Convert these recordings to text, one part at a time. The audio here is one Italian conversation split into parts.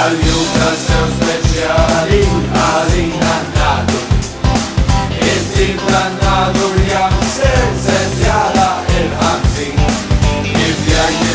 Aiuta Salutação speciali all'ingannato E il gli riam senza ziala e hamzing E bianchi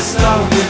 this love